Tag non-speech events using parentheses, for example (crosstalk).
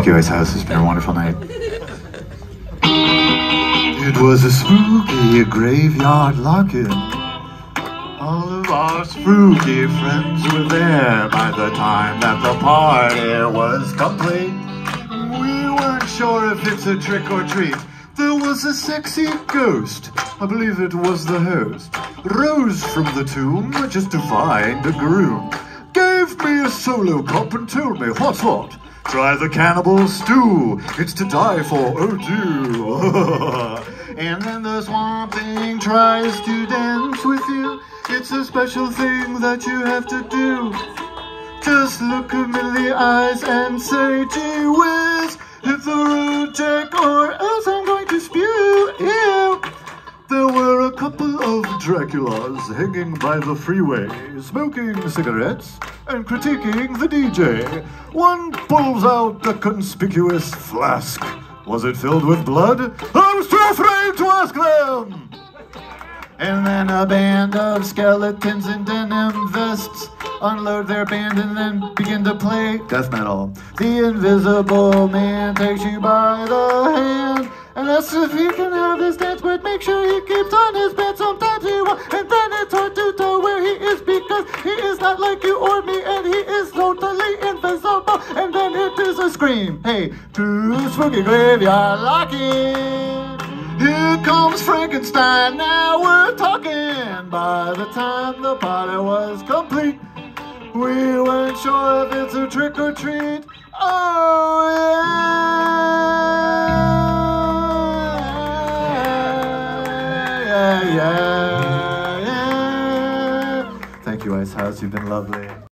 Thank you, Ice House. It's been a wonderful night. It was a spooky graveyard lock-in. All of our spooky friends were there by the time that the party was complete. We weren't sure if it's a trick or treat. There was a sexy ghost, I believe it was the host, rose from the tomb just to find a groom. Gave me a solo cup and told me what's what. Try the cannibal stew, it's to die for, oh do. (laughs) and then the swamp thing tries to dance with you. It's a special thing that you have to do. Just look him in the eyes and say, gee whiz, hit the road, or Draculas hanging by the freeway, smoking cigarettes and critiquing the DJ. One pulls out a conspicuous flask. Was it filled with blood? I was too afraid to ask them! And then a band of skeletons in denim vests unload their band and then begin to play death metal. The invisible man takes you by the hand and asks if he can have this dance, but make sure he keeps on his bed. And then it's hard to tell where he is because he is not like you or me, and he is totally invisible. And then it is a scream, hey, to spooky graveyard locking. Here comes Frankenstein, now we're talking. By the time the party was complete, we weren't sure if it's a trick or treat. Oh, yeah, yeah, yeah, Ice House, you've been lovely.